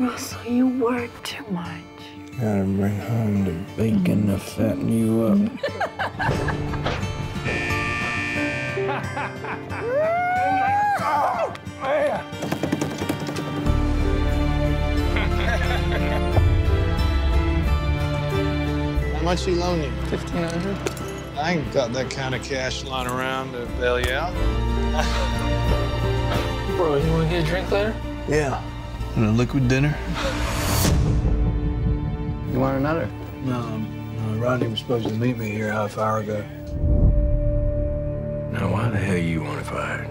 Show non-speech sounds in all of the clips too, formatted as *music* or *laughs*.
Russell, you work too much. Gotta bring home the bacon to fatten you up. *laughs* How much he loan you? Fifteen hundred. I ain't got that kind of cash lying around to bail you out. Bro, you wanna get a drink later? Yeah. And a liquid dinner? You want another? No, uh, Rodney was supposed to meet me here half hour ago. Now, why the hell you want it fired?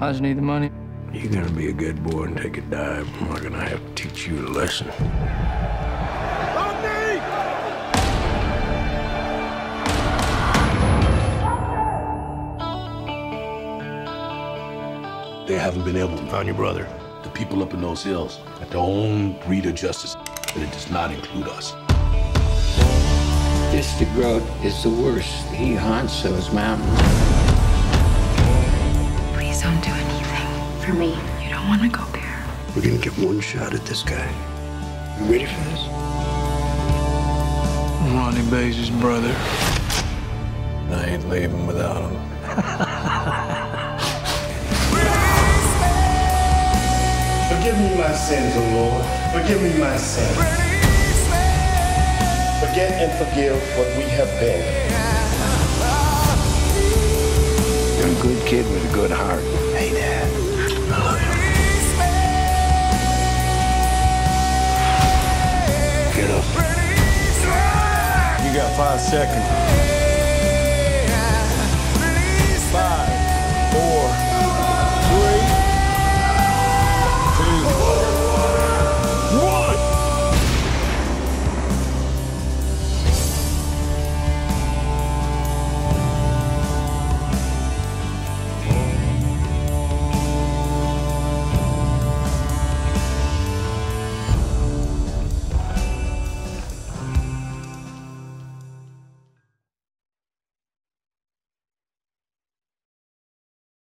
I just need the money. You're gonna be a good boy and take a dive, or I'm not gonna have to teach you a lesson. They haven't been able to find your brother. The people up in those hills got their own breed of justice, and it does not include us. This DeGroat is the worst. He haunts those mountains. Please don't do anything for me. You don't want to go there. We're gonna get one shot at this guy. You ready for this? Rodney Baze' brother. I ain't leaving without him. *laughs* Forgive me my sins, O Lord. Forgive me my sins. Forget and forgive what we have been. You're a good kid with a good heart. Hey, Dad. I love you. Get up. You got five seconds.